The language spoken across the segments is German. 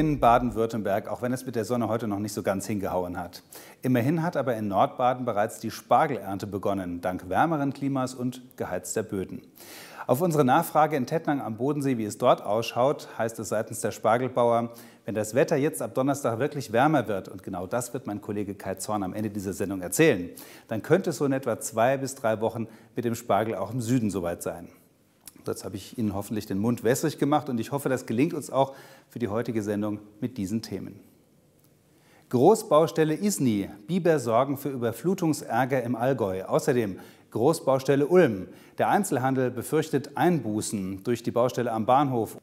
in Baden-Württemberg, auch wenn es mit der Sonne heute noch nicht so ganz hingehauen hat. Immerhin hat aber in Nordbaden bereits die Spargelernte begonnen, dank wärmeren Klimas und geheizter Böden. Auf unsere Nachfrage in Tettnang am Bodensee, wie es dort ausschaut, heißt es seitens der Spargelbauer, wenn das Wetter jetzt ab Donnerstag wirklich wärmer wird, und genau das wird mein Kollege Kai Zorn am Ende dieser Sendung erzählen, dann könnte es so in etwa zwei bis drei Wochen mit dem Spargel auch im Süden soweit sein. Jetzt habe ich Ihnen hoffentlich den Mund wässrig gemacht und ich hoffe, das gelingt uns auch für die heutige Sendung mit diesen Themen. Großbaustelle Isny. Biber sorgen für Überflutungsärger im Allgäu. Außerdem Großbaustelle Ulm. Der Einzelhandel befürchtet Einbußen durch die Baustelle am Bahnhof.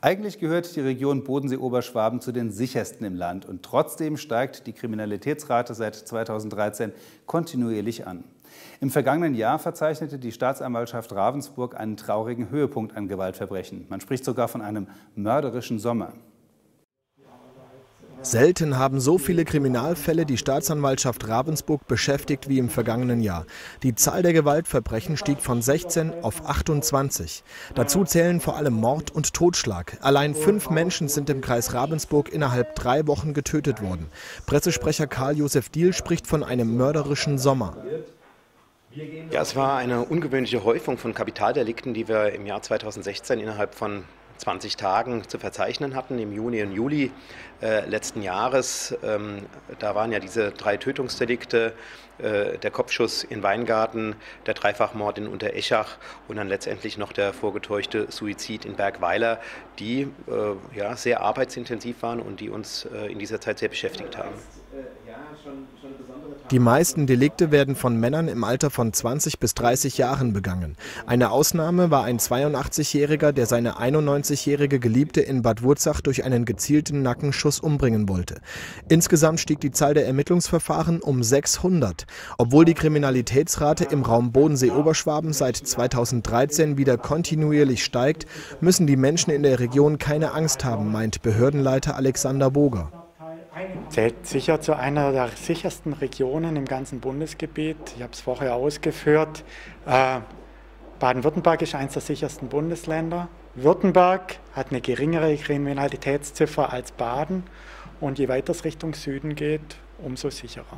Eigentlich gehört die Region Bodensee-Oberschwaben zu den sichersten im Land und trotzdem steigt die Kriminalitätsrate seit 2013 kontinuierlich an. Im vergangenen Jahr verzeichnete die Staatsanwaltschaft Ravensburg einen traurigen Höhepunkt an Gewaltverbrechen. Man spricht sogar von einem mörderischen Sommer. Selten haben so viele Kriminalfälle die Staatsanwaltschaft Ravensburg beschäftigt wie im vergangenen Jahr. Die Zahl der Gewaltverbrechen stieg von 16 auf 28. Dazu zählen vor allem Mord und Totschlag. Allein fünf Menschen sind im Kreis Ravensburg innerhalb drei Wochen getötet worden. Pressesprecher Karl-Josef Diehl spricht von einem mörderischen Sommer. Ja, es war eine ungewöhnliche Häufung von Kapitaldelikten, die wir im Jahr 2016 innerhalb von 20 Tagen zu verzeichnen hatten, im Juni und Juli äh, letzten Jahres. Ähm, da waren ja diese drei Tötungsdelikte, äh, der Kopfschuss in Weingarten, der Dreifachmord in Untereschach und dann letztendlich noch der vorgetäuschte Suizid in Bergweiler, die äh, ja, sehr arbeitsintensiv waren und die uns äh, in dieser Zeit sehr beschäftigt haben. Die meisten Delikte werden von Männern im Alter von 20 bis 30 Jahren begangen. Eine Ausnahme war ein 82-Jähriger, der seine 91-jährige Geliebte in Bad Wurzach durch einen gezielten Nackenschuss umbringen wollte. Insgesamt stieg die Zahl der Ermittlungsverfahren um 600. Obwohl die Kriminalitätsrate im Raum Bodensee-Oberschwaben seit 2013 wieder kontinuierlich steigt, müssen die Menschen in der Region keine Angst haben, meint Behördenleiter Alexander Boger zählt sicher zu einer der sichersten Regionen im ganzen Bundesgebiet. Ich habe es vorher ausgeführt. Äh, Baden-Württemberg ist eines der sichersten Bundesländer. Württemberg hat eine geringere Kriminalitätsziffer als Baden und je weiter es Richtung Süden geht, umso sicherer.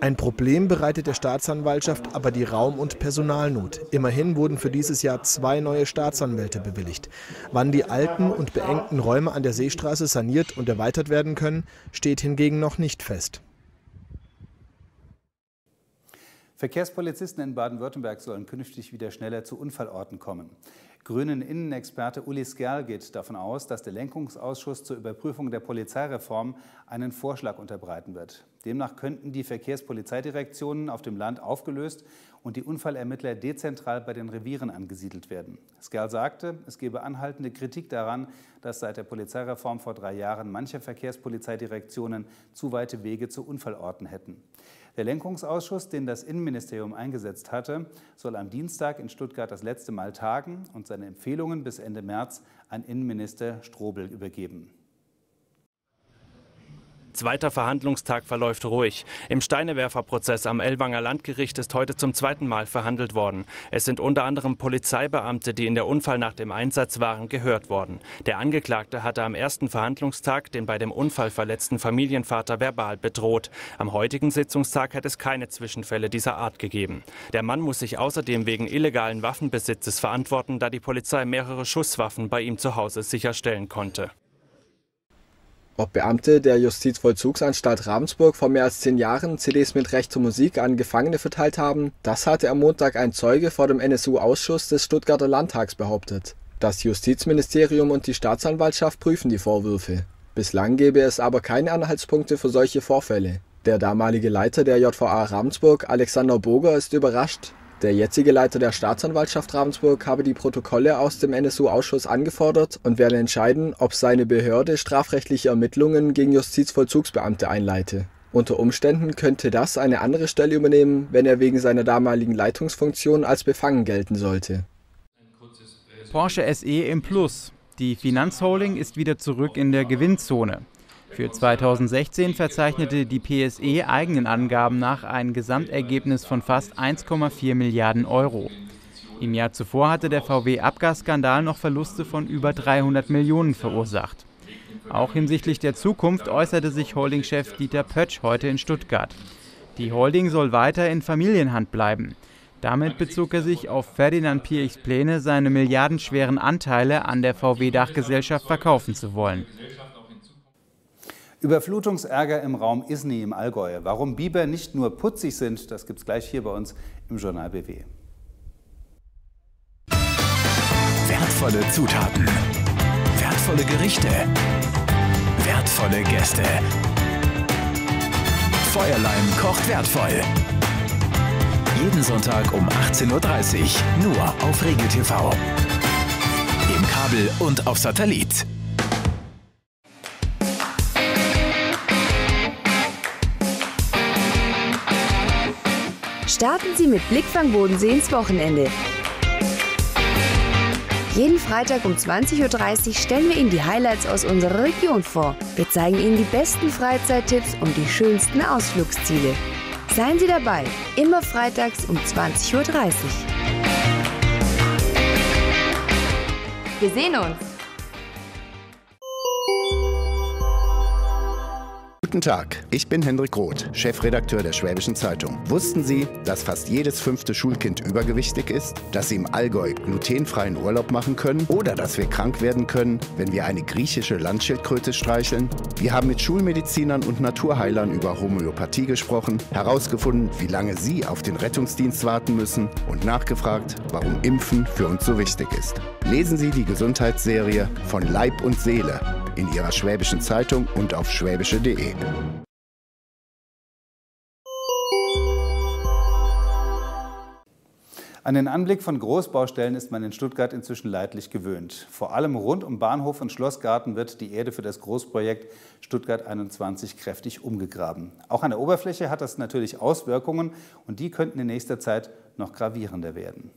Ein Problem bereitet der Staatsanwaltschaft aber die Raum- und Personalnot. Immerhin wurden für dieses Jahr zwei neue Staatsanwälte bewilligt. Wann die alten und beengten Räume an der Seestraße saniert und erweitert werden können, steht hingegen noch nicht fest. Verkehrspolizisten in Baden-Württemberg sollen künftig wieder schneller zu Unfallorten kommen. Grünen Innenexperte Uli Skerl geht davon aus, dass der Lenkungsausschuss zur Überprüfung der Polizeireform einen Vorschlag unterbreiten wird. Demnach könnten die Verkehrspolizeidirektionen auf dem Land aufgelöst und die Unfallermittler dezentral bei den Revieren angesiedelt werden. Skerl sagte, es gebe anhaltende Kritik daran, dass seit der Polizeireform vor drei Jahren manche Verkehrspolizeidirektionen zu weite Wege zu Unfallorten hätten. Der Lenkungsausschuss, den das Innenministerium eingesetzt hatte, soll am Dienstag in Stuttgart das letzte Mal tagen und seine Empfehlungen bis Ende März an Innenminister Strobel übergeben. Zweiter Verhandlungstag verläuft ruhig. Im Steinewerferprozess am Ellwanger Landgericht ist heute zum zweiten Mal verhandelt worden. Es sind unter anderem Polizeibeamte, die in der Unfallnacht im Einsatz waren, gehört worden. Der Angeklagte hatte am ersten Verhandlungstag den bei dem Unfall verletzten Familienvater verbal bedroht. Am heutigen Sitzungstag hat es keine Zwischenfälle dieser Art gegeben. Der Mann muss sich außerdem wegen illegalen Waffenbesitzes verantworten, da die Polizei mehrere Schusswaffen bei ihm zu Hause sicherstellen konnte. Ob Beamte der Justizvollzugsanstalt Ravensburg vor mehr als zehn Jahren CDs mit Recht zur Musik an Gefangene verteilt haben, das hatte am Montag ein Zeuge vor dem NSU-Ausschuss des Stuttgarter Landtags behauptet. Das Justizministerium und die Staatsanwaltschaft prüfen die Vorwürfe. Bislang gäbe es aber keine Anhaltspunkte für solche Vorfälle. Der damalige Leiter der JVA Ravensburg, Alexander Boger, ist überrascht. Der jetzige Leiter der Staatsanwaltschaft Ravensburg habe die Protokolle aus dem NSU-Ausschuss angefordert und werde entscheiden, ob seine Behörde strafrechtliche Ermittlungen gegen Justizvollzugsbeamte einleite. Unter Umständen könnte das eine andere Stelle übernehmen, wenn er wegen seiner damaligen Leitungsfunktion als befangen gelten sollte. Porsche SE im Plus. Die Finanzholding ist wieder zurück in der Gewinnzone. Für 2016 verzeichnete die PSE eigenen Angaben nach ein Gesamtergebnis von fast 1,4 Milliarden Euro. Im Jahr zuvor hatte der VW-Abgasskandal noch Verluste von über 300 Millionen verursacht. Auch hinsichtlich der Zukunft äußerte sich Holdingchef Dieter Pötsch heute in Stuttgart. Die Holding soll weiter in Familienhand bleiben. Damit bezog er sich auf Ferdinand Piechs Pläne, seine milliardenschweren Anteile an der VW-Dachgesellschaft verkaufen zu wollen. Überflutungsärger im Raum Isny im Allgäu. Warum Biber nicht nur putzig sind, das gibt es gleich hier bei uns im Journal BW. Wertvolle Zutaten, wertvolle Gerichte, wertvolle Gäste. Feuerlein kocht wertvoll. Jeden Sonntag um 18.30 Uhr nur auf Regel TV. Im Kabel und auf Satellit. Starten Sie mit Blickfang Bodensee ins Wochenende. Jeden Freitag um 20.30 Uhr stellen wir Ihnen die Highlights aus unserer Region vor. Wir zeigen Ihnen die besten Freizeittipps und die schönsten Ausflugsziele. Seien Sie dabei, immer freitags um 20.30 Uhr. Wir sehen uns! Guten Tag, ich bin Hendrik Roth, Chefredakteur der Schwäbischen Zeitung. Wussten Sie, dass fast jedes fünfte Schulkind übergewichtig ist? Dass Sie im Allgäu glutenfreien Urlaub machen können? Oder dass wir krank werden können, wenn wir eine griechische Landschildkröte streicheln? Wir haben mit Schulmedizinern und Naturheilern über Homöopathie gesprochen, herausgefunden, wie lange Sie auf den Rettungsdienst warten müssen und nachgefragt, warum Impfen für uns so wichtig ist. Lesen Sie die Gesundheitsserie von Leib und Seele in Ihrer Schwäbischen Zeitung und auf schwäbische.de. An den Anblick von Großbaustellen ist man in Stuttgart inzwischen leidlich gewöhnt. Vor allem rund um Bahnhof und Schlossgarten wird die Erde für das Großprojekt Stuttgart 21 kräftig umgegraben. Auch an der Oberfläche hat das natürlich Auswirkungen und die könnten in nächster Zeit noch gravierender werden.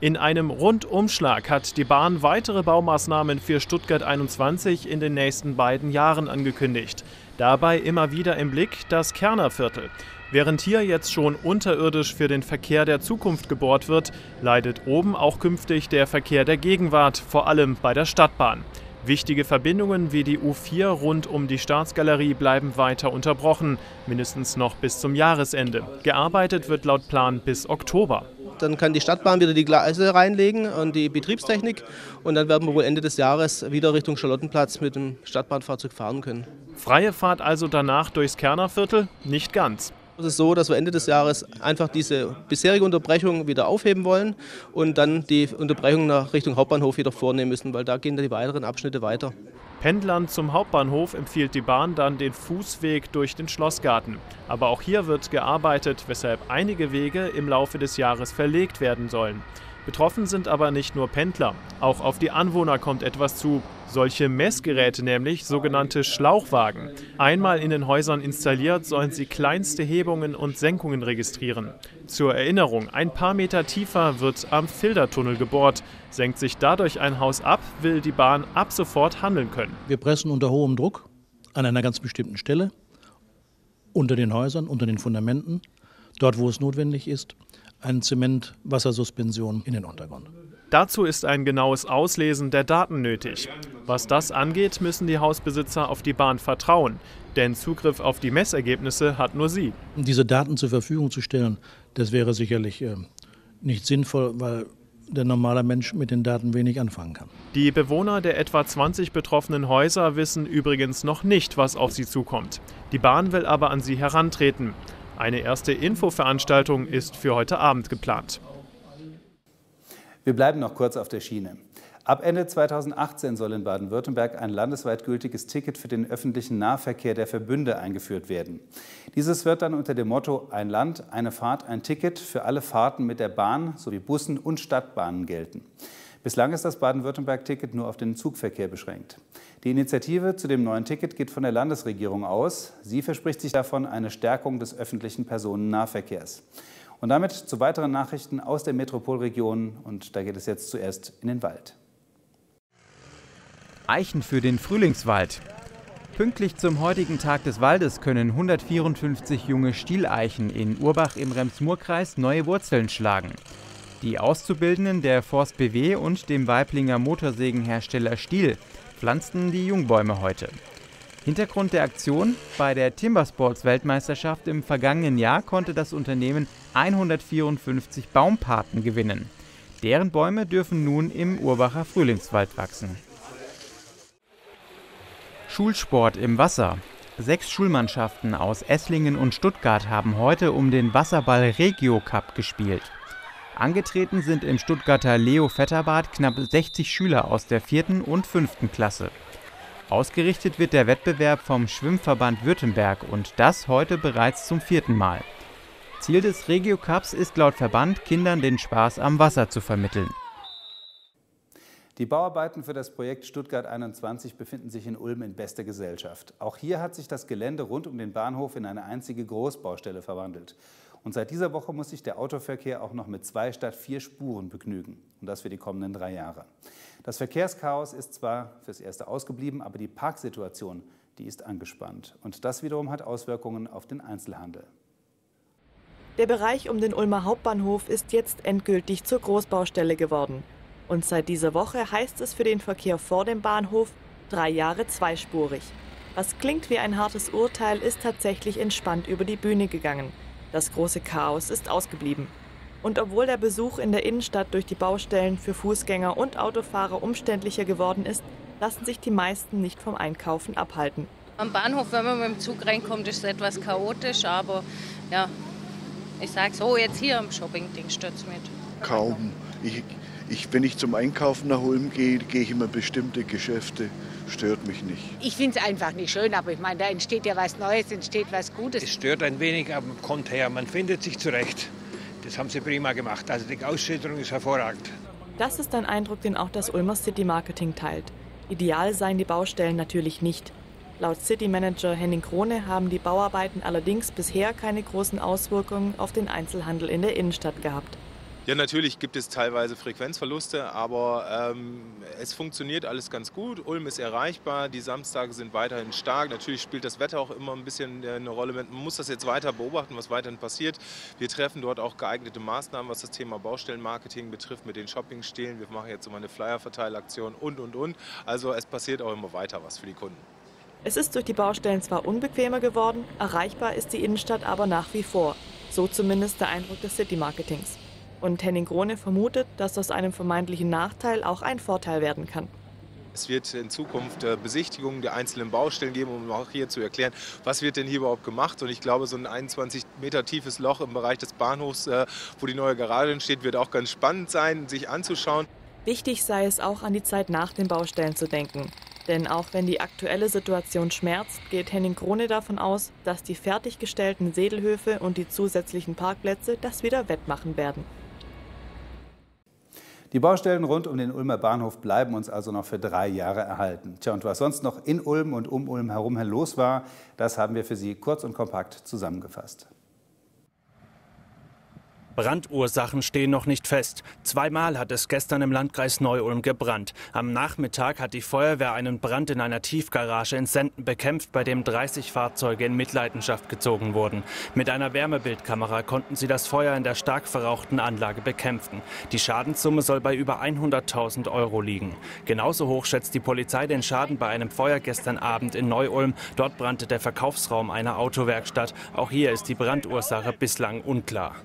In einem Rundumschlag hat die Bahn weitere Baumaßnahmen für Stuttgart 21 in den nächsten beiden Jahren angekündigt. Dabei immer wieder im Blick das Kernerviertel. Während hier jetzt schon unterirdisch für den Verkehr der Zukunft gebohrt wird, leidet oben auch künftig der Verkehr der Gegenwart, vor allem bei der Stadtbahn. Wichtige Verbindungen wie die U4 rund um die Staatsgalerie bleiben weiter unterbrochen, mindestens noch bis zum Jahresende. Gearbeitet wird laut Plan bis Oktober. Dann kann die Stadtbahn wieder die Gleise reinlegen und die Betriebstechnik. Und dann werden wir wohl Ende des Jahres wieder Richtung Charlottenplatz mit dem Stadtbahnfahrzeug fahren können. Freie Fahrt also danach durchs Kernerviertel? Nicht ganz. Es ist so, dass wir Ende des Jahres einfach diese bisherige Unterbrechung wieder aufheben wollen und dann die Unterbrechung nach Richtung Hauptbahnhof wieder vornehmen müssen, weil da gehen dann die weiteren Abschnitte weiter. Pendlern zum Hauptbahnhof empfiehlt die Bahn dann den Fußweg durch den Schlossgarten. Aber auch hier wird gearbeitet, weshalb einige Wege im Laufe des Jahres verlegt werden sollen. Betroffen sind aber nicht nur Pendler, auch auf die Anwohner kommt etwas zu. Solche Messgeräte nämlich, sogenannte Schlauchwagen. Einmal in den Häusern installiert, sollen sie kleinste Hebungen und Senkungen registrieren. Zur Erinnerung, ein paar Meter tiefer wird am Filtertunnel gebohrt. Senkt sich dadurch ein Haus ab, will die Bahn ab sofort handeln können. Wir pressen unter hohem Druck an einer ganz bestimmten Stelle, unter den Häusern, unter den Fundamenten, dort wo es notwendig ist eine Zementwassersuspension in den Untergrund. Dazu ist ein genaues Auslesen der Daten nötig. Was das angeht, müssen die Hausbesitzer auf die Bahn vertrauen, denn Zugriff auf die Messergebnisse hat nur sie. Diese Daten zur Verfügung zu stellen, das wäre sicherlich äh, nicht sinnvoll, weil der normale Mensch mit den Daten wenig anfangen kann. Die Bewohner der etwa 20 betroffenen Häuser wissen übrigens noch nicht, was auf sie zukommt. Die Bahn will aber an sie herantreten. Eine erste Infoveranstaltung ist für heute Abend geplant. Wir bleiben noch kurz auf der Schiene. Ab Ende 2018 soll in Baden-Württemberg ein landesweit gültiges Ticket für den öffentlichen Nahverkehr der Verbünde eingeführt werden. Dieses wird dann unter dem Motto Ein Land, eine Fahrt, ein Ticket für alle Fahrten mit der Bahn sowie Bussen und Stadtbahnen gelten. Bislang ist das Baden-Württemberg-Ticket nur auf den Zugverkehr beschränkt. Die Initiative zu dem neuen Ticket geht von der Landesregierung aus. Sie verspricht sich davon eine Stärkung des öffentlichen Personennahverkehrs. Und damit zu weiteren Nachrichten aus der Metropolregion. Und da geht es jetzt zuerst in den Wald. Eichen für den Frühlingswald. Pünktlich zum heutigen Tag des Waldes können 154 junge Stieleichen in Urbach im Rems-Murr-Kreis neue Wurzeln schlagen. Die Auszubildenden der Forst BW und dem Weiblinger Motorsägenhersteller Stiel pflanzten die Jungbäume heute. Hintergrund der Aktion: Bei der Timbersports Weltmeisterschaft im vergangenen Jahr konnte das Unternehmen 154 Baumpaten gewinnen. Deren Bäume dürfen nun im Urbacher Frühlingswald wachsen. Schulsport im Wasser. Sechs Schulmannschaften aus Esslingen und Stuttgart haben heute um den Wasserball Regio Cup gespielt. Angetreten sind im Stuttgarter Leo Vetterbad knapp 60 Schüler aus der vierten und fünften Klasse. Ausgerichtet wird der Wettbewerb vom Schwimmverband Württemberg und das heute bereits zum vierten Mal. Ziel des Regio Cups ist laut Verband, Kindern den Spaß am Wasser zu vermitteln. Die Bauarbeiten für das Projekt Stuttgart 21 befinden sich in Ulm in bester Gesellschaft. Auch hier hat sich das Gelände rund um den Bahnhof in eine einzige Großbaustelle verwandelt. Und seit dieser Woche muss sich der Autoverkehr auch noch mit zwei statt vier Spuren begnügen. Und das für die kommenden drei Jahre. Das Verkehrschaos ist zwar fürs Erste ausgeblieben, aber die Parksituation, die ist angespannt. Und das wiederum hat Auswirkungen auf den Einzelhandel. Der Bereich um den Ulmer Hauptbahnhof ist jetzt endgültig zur Großbaustelle geworden. Und seit dieser Woche heißt es für den Verkehr vor dem Bahnhof drei Jahre zweispurig. Was klingt wie ein hartes Urteil, ist tatsächlich entspannt über die Bühne gegangen. Das große Chaos ist ausgeblieben. Und obwohl der Besuch in der Innenstadt durch die Baustellen für Fußgänger und Autofahrer umständlicher geworden ist, lassen sich die meisten nicht vom Einkaufen abhalten. Am Bahnhof, wenn man mit dem Zug reinkommt, ist es etwas chaotisch, aber ja, ich sage so, jetzt hier am Shopping-Ding stört es mit. Kaum. Ich, ich, wenn ich zum Einkaufen nach Ulm gehe, gehe ich immer bestimmte Geschäfte. Stört mich nicht. Ich finde es einfach nicht schön, aber ich meine, da entsteht ja was Neues, entsteht was Gutes. Es stört ein wenig, aber kommt her. Man findet sich zurecht. Das haben sie prima gemacht. Also die Ausschilderung ist hervorragend. Das ist ein Eindruck, den auch das Ulmer City Marketing teilt. Ideal seien die Baustellen natürlich nicht. Laut City Manager Henning Krone haben die Bauarbeiten allerdings bisher keine großen Auswirkungen auf den Einzelhandel in der Innenstadt gehabt. Ja, natürlich gibt es teilweise Frequenzverluste, aber ähm, es funktioniert alles ganz gut. Ulm ist erreichbar, die Samstage sind weiterhin stark. Natürlich spielt das Wetter auch immer ein bisschen äh, eine Rolle. Man muss das jetzt weiter beobachten, was weiterhin passiert. Wir treffen dort auch geeignete Maßnahmen, was das Thema Baustellenmarketing betrifft, mit den Shoppingstelen. Wir machen jetzt immer eine Flyer-Verteilaktion und, und, und. Also es passiert auch immer weiter was für die Kunden. Es ist durch die Baustellen zwar unbequemer geworden, erreichbar ist die Innenstadt aber nach wie vor. So zumindest der Eindruck des City-Marketings. Und Henning Krone vermutet, dass aus einem vermeintlichen Nachteil auch ein Vorteil werden kann. Es wird in Zukunft äh, Besichtigungen der einzelnen Baustellen geben, um auch hier zu erklären, was wird denn hier überhaupt gemacht. Und ich glaube, so ein 21 Meter tiefes Loch im Bereich des Bahnhofs, äh, wo die neue Garage entsteht, wird auch ganz spannend sein, sich anzuschauen. Wichtig sei es auch an die Zeit nach den Baustellen zu denken. Denn auch wenn die aktuelle Situation schmerzt, geht Henning Krone davon aus, dass die fertiggestellten Sedelhöfe und die zusätzlichen Parkplätze das wieder wettmachen werden. Die Baustellen rund um den Ulmer Bahnhof bleiben uns also noch für drei Jahre erhalten. Tja, und was sonst noch in Ulm und um Ulm herum los war, das haben wir für Sie kurz und kompakt zusammengefasst. Brandursachen stehen noch nicht fest. Zweimal hat es gestern im Landkreis Neu-Ulm gebrannt. Am Nachmittag hat die Feuerwehr einen Brand in einer Tiefgarage in Senden bekämpft, bei dem 30 Fahrzeuge in Mitleidenschaft gezogen wurden. Mit einer Wärmebildkamera konnten sie das Feuer in der stark verrauchten Anlage bekämpfen. Die Schadenssumme soll bei über 100.000 Euro liegen. Genauso hoch schätzt die Polizei den Schaden bei einem Feuer gestern Abend in Neu-Ulm. Dort brannte der Verkaufsraum einer Autowerkstatt. Auch hier ist die Brandursache bislang unklar.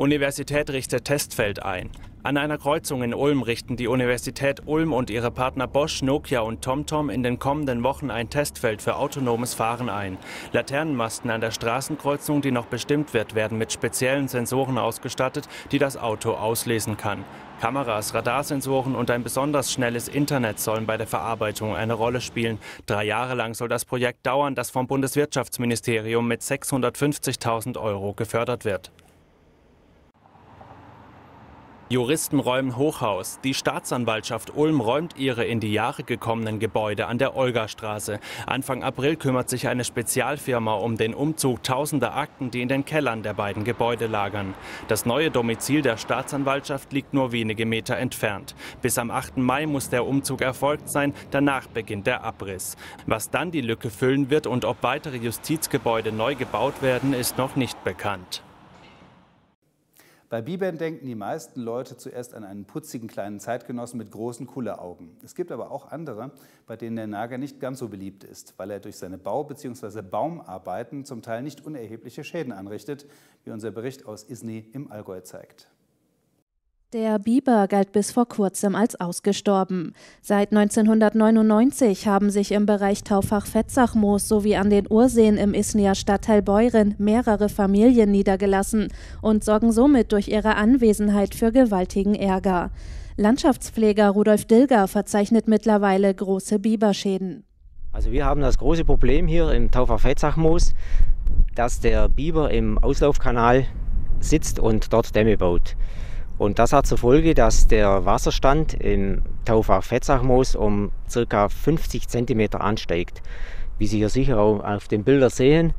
Universität richtet Testfeld ein. An einer Kreuzung in Ulm richten die Universität Ulm und ihre Partner Bosch, Nokia und TomTom in den kommenden Wochen ein Testfeld für autonomes Fahren ein. Laternenmasten an der Straßenkreuzung, die noch bestimmt wird, werden mit speziellen Sensoren ausgestattet, die das Auto auslesen kann. Kameras, Radarsensoren und ein besonders schnelles Internet sollen bei der Verarbeitung eine Rolle spielen. Drei Jahre lang soll das Projekt dauern, das vom Bundeswirtschaftsministerium mit 650.000 Euro gefördert wird. Juristen räumen Hochhaus. Die Staatsanwaltschaft Ulm räumt ihre in die Jahre gekommenen Gebäude an der Olgastraße. Anfang April kümmert sich eine Spezialfirma um den Umzug tausender Akten, die in den Kellern der beiden Gebäude lagern. Das neue Domizil der Staatsanwaltschaft liegt nur wenige Meter entfernt. Bis am 8. Mai muss der Umzug erfolgt sein, danach beginnt der Abriss. Was dann die Lücke füllen wird und ob weitere Justizgebäude neu gebaut werden, ist noch nicht bekannt. Bei Bibern denken die meisten Leute zuerst an einen putzigen kleinen Zeitgenossen mit großen Kulleraugen. Es gibt aber auch andere, bei denen der Nager nicht ganz so beliebt ist, weil er durch seine Bau- bzw. Baumarbeiten zum Teil nicht unerhebliche Schäden anrichtet, wie unser Bericht aus Isny im Allgäu zeigt. Der Biber galt bis vor kurzem als ausgestorben. Seit 1999 haben sich im Bereich Taufach-Fetzachmoos sowie an den Urseen im Isnier Stadtteil Beuren mehrere Familien niedergelassen und sorgen somit durch ihre Anwesenheit für gewaltigen Ärger. Landschaftspfleger Rudolf Dilger verzeichnet mittlerweile große Biberschäden. Also wir haben das große Problem hier im Taufach-Fetzachmoos, dass der Biber im Auslaufkanal sitzt und dort Dämme baut. Und das hat zur Folge, dass der Wasserstand im Taufach-Fetzachmoos um ca. 50 cm ansteigt. Wie Sie hier sicher auch auf den Bildern sehen,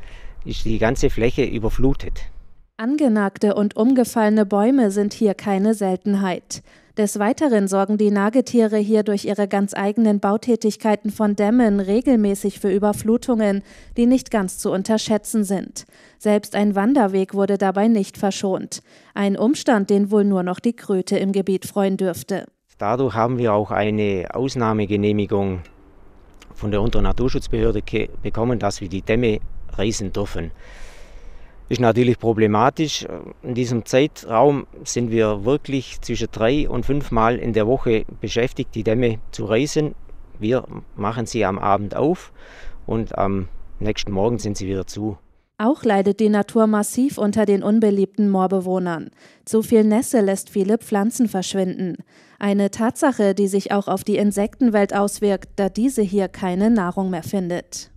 ist die ganze Fläche überflutet. Angenagte und umgefallene Bäume sind hier keine Seltenheit. Des Weiteren sorgen die Nagetiere hier durch ihre ganz eigenen Bautätigkeiten von Dämmen regelmäßig für Überflutungen, die nicht ganz zu unterschätzen sind. Selbst ein Wanderweg wurde dabei nicht verschont. Ein Umstand, den wohl nur noch die Kröte im Gebiet freuen dürfte. Dadurch haben wir auch eine Ausnahmegenehmigung von der Unternaturschutzbehörde bekommen, dass wir die Dämme reißen dürfen. Ist natürlich problematisch. In diesem Zeitraum sind wir wirklich zwischen drei und fünf Mal in der Woche beschäftigt, die Dämme zu reißen. Wir machen sie am Abend auf und am nächsten Morgen sind sie wieder zu. Auch leidet die Natur massiv unter den unbeliebten Moorbewohnern. Zu viel Nässe lässt viele Pflanzen verschwinden. Eine Tatsache, die sich auch auf die Insektenwelt auswirkt, da diese hier keine Nahrung mehr findet.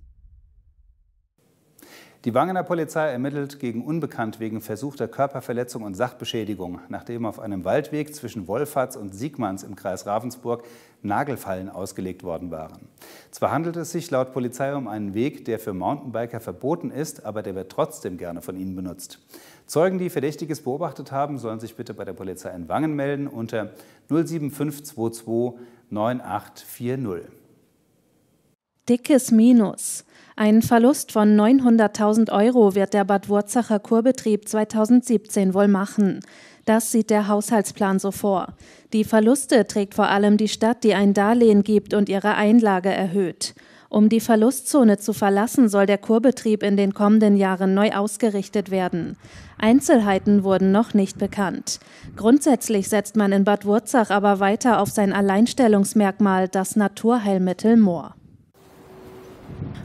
Die Wangener Polizei ermittelt gegen Unbekannt wegen versuchter Körperverletzung und Sachbeschädigung, nachdem auf einem Waldweg zwischen Wolfatz und Siegmanns im Kreis Ravensburg Nagelfallen ausgelegt worden waren. Zwar handelt es sich laut Polizei um einen Weg, der für Mountainbiker verboten ist, aber der wird trotzdem gerne von ihnen benutzt. Zeugen, die Verdächtiges beobachtet haben, sollen sich bitte bei der Polizei in Wangen melden unter 07522 9840. Dickes Minus. Ein Verlust von 900.000 Euro wird der Bad Wurzacher Kurbetrieb 2017 wohl machen. Das sieht der Haushaltsplan so vor. Die Verluste trägt vor allem die Stadt, die ein Darlehen gibt und ihre Einlage erhöht. Um die Verlustzone zu verlassen, soll der Kurbetrieb in den kommenden Jahren neu ausgerichtet werden. Einzelheiten wurden noch nicht bekannt. Grundsätzlich setzt man in Bad Wurzach aber weiter auf sein Alleinstellungsmerkmal, das Naturheilmittel Moor.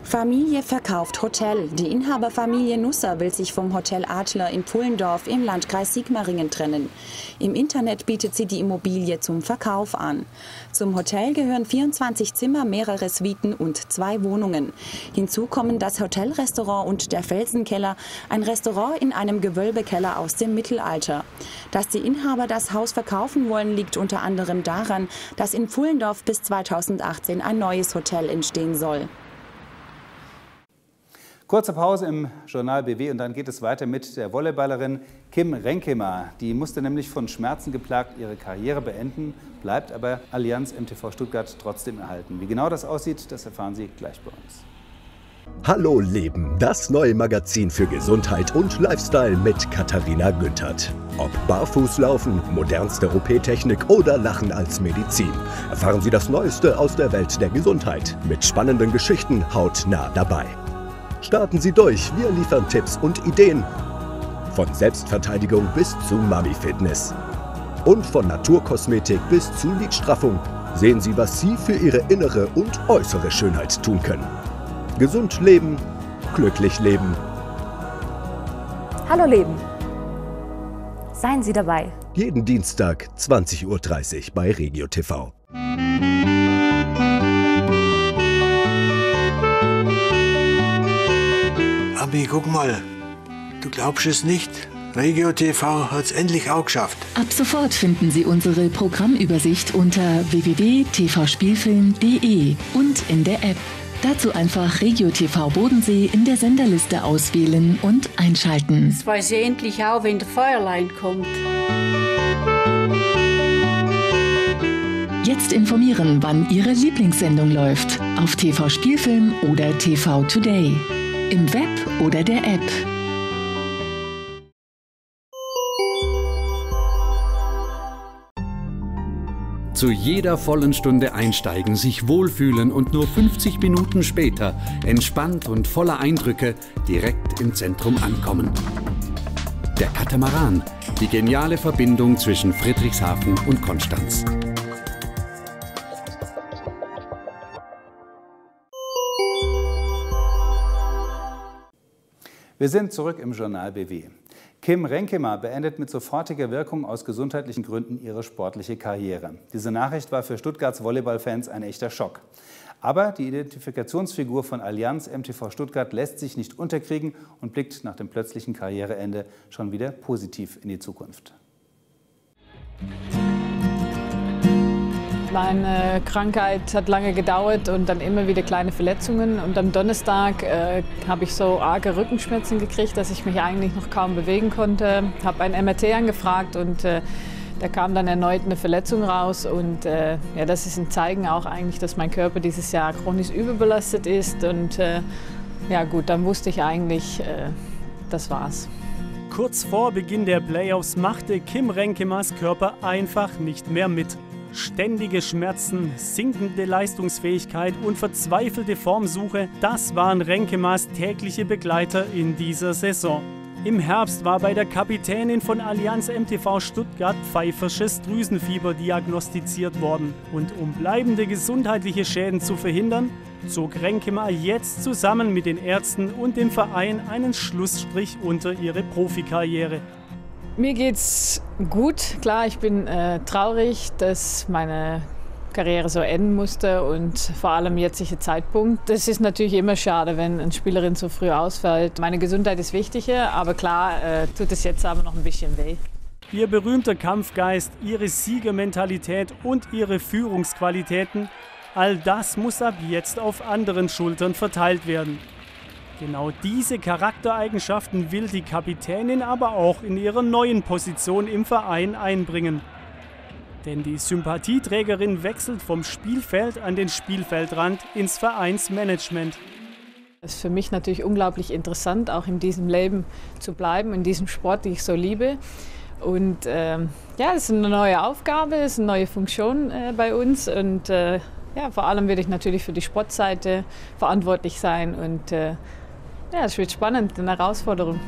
Familie verkauft Hotel. Die Inhaberfamilie Nusser will sich vom Hotel Adler in Pullendorf im Landkreis Sigmaringen trennen. Im Internet bietet sie die Immobilie zum Verkauf an. Zum Hotel gehören 24 Zimmer, mehrere Suiten und zwei Wohnungen. Hinzu kommen das Hotelrestaurant und der Felsenkeller, ein Restaurant in einem Gewölbekeller aus dem Mittelalter. Dass die Inhaber das Haus verkaufen wollen, liegt unter anderem daran, dass in Pullendorf bis 2018 ein neues Hotel entstehen soll. Kurze Pause im Journal BW und dann geht es weiter mit der Volleyballerin Kim Renkemer. Die musste nämlich von Schmerzen geplagt ihre Karriere beenden, bleibt aber Allianz MTV Stuttgart trotzdem erhalten. Wie genau das aussieht, das erfahren Sie gleich bei uns. Hallo Leben, das neue Magazin für Gesundheit und Lifestyle mit Katharina Günthert. Ob Barfußlaufen, modernste OP-Technik oder Lachen als Medizin. Erfahren Sie das Neueste aus der Welt der Gesundheit mit spannenden Geschichten hautnah dabei. Starten Sie durch, wir liefern Tipps und Ideen. Von Selbstverteidigung bis zu Mami-Fitness. Und von Naturkosmetik bis zu Lidstraffung sehen Sie, was Sie für Ihre innere und äußere Schönheit tun können. Gesund leben, glücklich leben. Hallo Leben. Seien Sie dabei. Jeden Dienstag 20.30 Uhr bei Regio TV. Abi, guck mal. Du glaubst es nicht? Regio TV hat es endlich auch geschafft. Ab sofort finden Sie unsere Programmübersicht unter www.tvspielfilm.de und in der App. Dazu einfach Regio TV Bodensee in der Senderliste auswählen und einschalten. Das weiß ich endlich auch, wenn der Feuerlein kommt. Jetzt informieren, wann Ihre Lieblingssendung läuft. Auf TV Spielfilm oder TV Today im Web oder der App. Zu jeder vollen Stunde einsteigen, sich wohlfühlen und nur 50 Minuten später, entspannt und voller Eindrücke, direkt im Zentrum ankommen. Der Katamaran, die geniale Verbindung zwischen Friedrichshafen und Konstanz. Wir sind zurück im Journal BW. Kim Renkema beendet mit sofortiger Wirkung aus gesundheitlichen Gründen ihre sportliche Karriere. Diese Nachricht war für Stuttgarts Volleyballfans ein echter Schock. Aber die Identifikationsfigur von Allianz MTV Stuttgart lässt sich nicht unterkriegen und blickt nach dem plötzlichen Karriereende schon wieder positiv in die Zukunft. Meine Krankheit hat lange gedauert und dann immer wieder kleine Verletzungen. Und am Donnerstag äh, habe ich so arge Rückenschmerzen gekriegt, dass ich mich eigentlich noch kaum bewegen konnte. Habe ein MRT angefragt und äh, da kam dann erneut eine Verletzung raus. Und äh, ja, das ist ein Zeigen auch eigentlich, dass mein Körper dieses Jahr chronisch überbelastet ist. Und äh, ja gut, dann wusste ich eigentlich, äh, das war's. Kurz vor Beginn der Playoffs machte Kim Renkemas Körper einfach nicht mehr mit. Ständige Schmerzen, sinkende Leistungsfähigkeit und verzweifelte Formsuche, das waren Renkemas tägliche Begleiter in dieser Saison. Im Herbst war bei der Kapitänin von Allianz MTV Stuttgart pfeifersches Drüsenfieber diagnostiziert worden. Und um bleibende gesundheitliche Schäden zu verhindern, zog Renkema jetzt zusammen mit den Ärzten und dem Verein einen Schlussstrich unter ihre Profikarriere. Mir geht's gut. Klar, ich bin äh, traurig, dass meine Karriere so enden musste und vor allem jetziger Zeitpunkt. Das ist natürlich immer schade, wenn eine Spielerin so früh ausfällt. Meine Gesundheit ist wichtiger, aber klar äh, tut es jetzt aber noch ein bisschen weh. Ihr berühmter Kampfgeist, ihre Siegermentalität und ihre Führungsqualitäten, all das muss ab jetzt auf anderen Schultern verteilt werden. Genau diese Charaktereigenschaften will die Kapitänin aber auch in ihrer neuen Position im Verein einbringen. Denn die Sympathieträgerin wechselt vom Spielfeld an den Spielfeldrand ins Vereinsmanagement. Es ist für mich natürlich unglaublich interessant, auch in diesem Leben zu bleiben, in diesem Sport, den ich so liebe. Und ähm, ja, es ist eine neue Aufgabe, es ist eine neue Funktion äh, bei uns. Und äh, ja, vor allem werde ich natürlich für die Sportseite verantwortlich sein und äh, ja, es wird spannend, eine Herausforderung.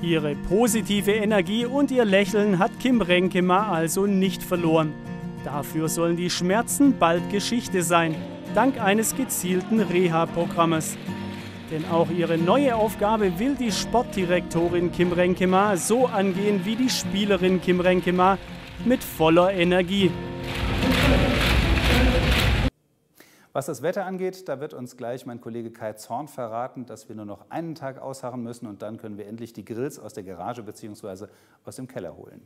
Ihre positive Energie und ihr Lächeln hat Kim Renkema also nicht verloren. Dafür sollen die Schmerzen bald Geschichte sein, dank eines gezielten Reha-Programmes. Denn auch ihre neue Aufgabe will die Sportdirektorin Kim Renkema so angehen wie die Spielerin Kim Renkema mit voller Energie. Was das Wetter angeht, da wird uns gleich mein Kollege Kai Zorn verraten, dass wir nur noch einen Tag ausharren müssen und dann können wir endlich die Grills aus der Garage bzw. aus dem Keller holen.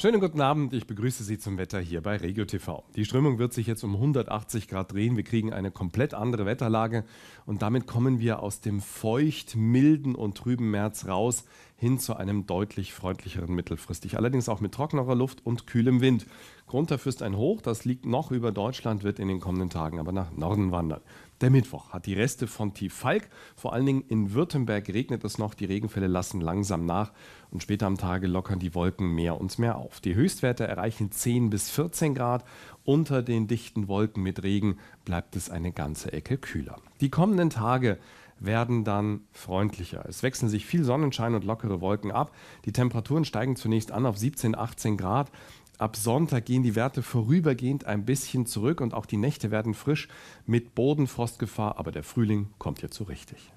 Schönen guten Abend, ich begrüße Sie zum Wetter hier bei Regio TV. Die Strömung wird sich jetzt um 180 Grad drehen. Wir kriegen eine komplett andere Wetterlage und damit kommen wir aus dem feucht, milden und trüben März raus hin zu einem deutlich freundlicheren mittelfristig. Allerdings auch mit trockenerer Luft und kühlem Wind. Grund dafür ist ein Hoch, das liegt noch über Deutschland, wird in den kommenden Tagen aber nach Norden wandern. Der Mittwoch hat die Reste von Tief Falk. Vor allen Dingen in Württemberg regnet es noch. Die Regenfälle lassen langsam nach. Und später am Tage lockern die Wolken mehr und mehr auf. Die Höchstwerte erreichen 10 bis 14 Grad. Unter den dichten Wolken mit Regen bleibt es eine ganze Ecke kühler. Die kommenden Tage werden dann freundlicher. Es wechseln sich viel Sonnenschein und lockere Wolken ab. Die Temperaturen steigen zunächst an auf 17, 18 Grad. Ab Sonntag gehen die Werte vorübergehend ein bisschen zurück und auch die Nächte werden frisch mit Bodenfrostgefahr, aber der Frühling kommt jetzt so richtig.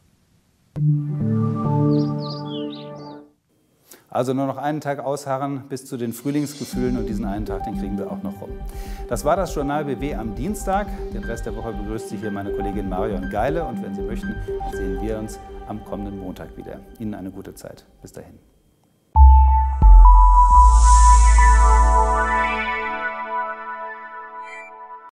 Also nur noch einen Tag ausharren bis zu den Frühlingsgefühlen und diesen einen Tag, den kriegen wir auch noch rum. Das war das Journal BW am Dienstag. Den Rest der Woche begrüßt Sie hier meine Kollegin Marion Geile und wenn Sie möchten, sehen wir uns am kommenden Montag wieder. Ihnen eine gute Zeit. Bis dahin.